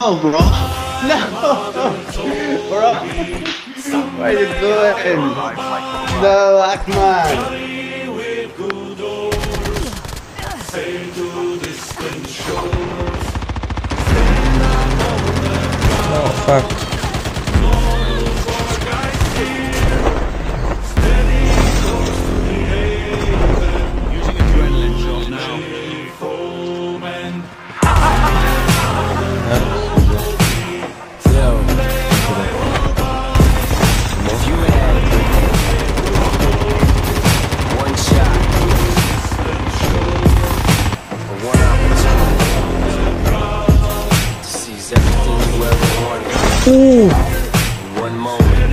No, bro. No, bro. What are you doing? No, Ahmad. Oh fuck. In one moment,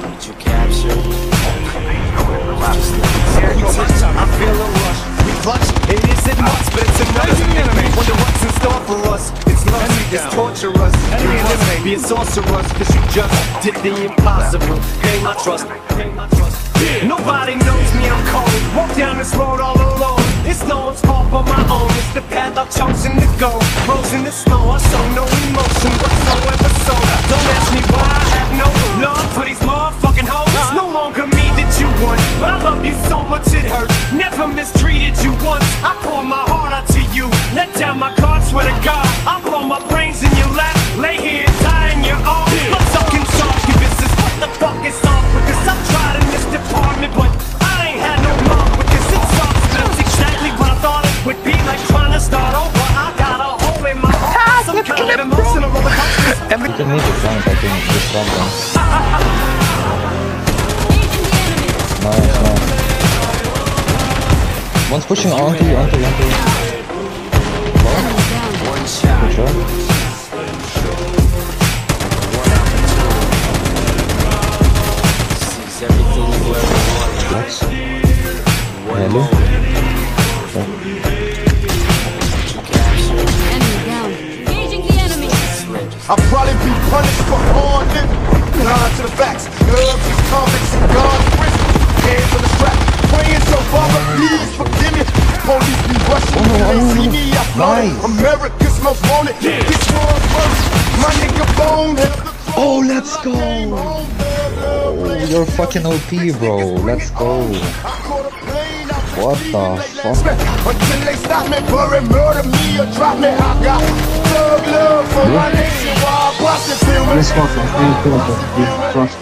would you capture? I feel a rush. We clutch. It isn't much, but it's enough. Wonder what's in store for us. It's lust. It's torturous. You must be a sorceress, cause you just did the impossible. Gain my trust. Gain my trust. Nobody knows me, I'm cold. Walk down this road all alone. It's no one's fault but my own. It's the path I've chosen to go. Rose in the snow, I show no emotion whatsoever. So don't ask me why I have no love for these motherfucking hoes. It's no longer me that you want, but I love you so much it hurts. Never mistreated you once. I pour my heart out to you. Let down my guard, swear to God. I'll blow my brains in your lap. Lay here and die in your arms. Let's fucking if this is what the fuck is off. Because I've tried in this department, but start over. I got a hole in my heart. Some kind of emotional roller coaster. And You can make it flank, I think, disrupt them. Nice, nice. One's pushing onto you, onto you, onto you. One shot. Good shot. Seize everything you ever wanted. Nice. One Hello. I'll probably be punished for hard living. Line to the facts. Herbs is convicts and guns prison. Hands on the strap. Praying so Baba, please forgive me. Police be rushing when they oh, see me. I float. Nice. America's most wanted. This one's worse. My nigga bone held the Oh, let's go! Oh, you're fucking OP, bro. Let's go. What the fuck? Until they stop me, bury, murder me or drop me. I got thug love for my nation while I bust it. Me? Him. Let's fuck him. Yeah, trust.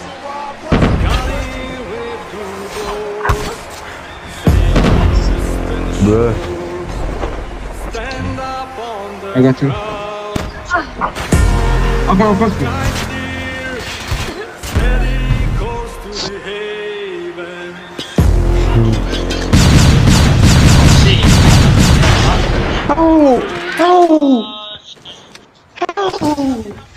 Bruh. I got you. I'm gonna fuck you. Oh! Oh! Oh!